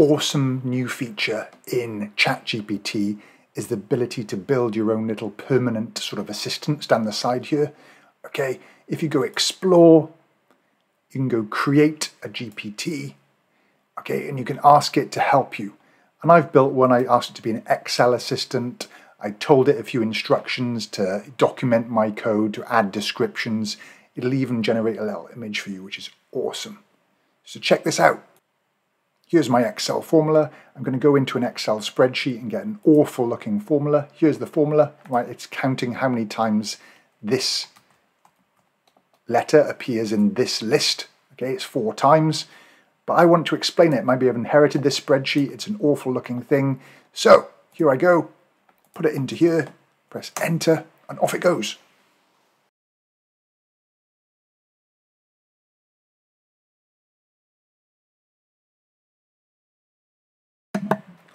awesome new feature in ChatGPT is the ability to build your own little permanent sort of assistants down the side here. Okay, if you go explore, you can go create a GPT, okay, and you can ask it to help you. And I've built one, I asked it to be an Excel assistant. I told it a few instructions to document my code, to add descriptions. It'll even generate a little image for you, which is awesome. So check this out. Here's my Excel formula. I'm going to go into an Excel spreadsheet and get an awful looking formula. Here's the formula, right? It's counting how many times this letter appears in this list. Okay, it's four times. But I want to explain it. Maybe I've inherited this spreadsheet. It's an awful looking thing. So here I go. Put it into here, press enter, and off it goes.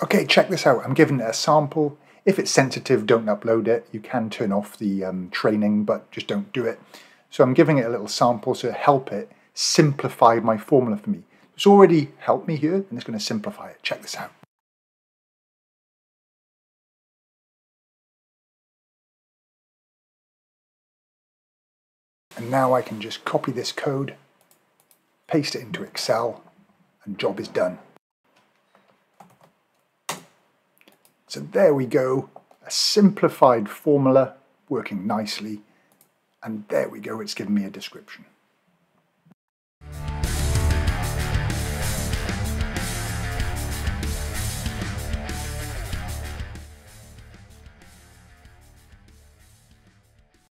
Okay, check this out. I'm giving it a sample. If it's sensitive, don't upload it. You can turn off the um, training, but just don't do it. So I'm giving it a little sample to help it simplify my formula for me. It's already helped me here, and it's going to simplify it. Check this out. And now I can just copy this code, paste it into Excel, and job is done. So there we go, a simplified formula working nicely. And there we go, it's given me a description.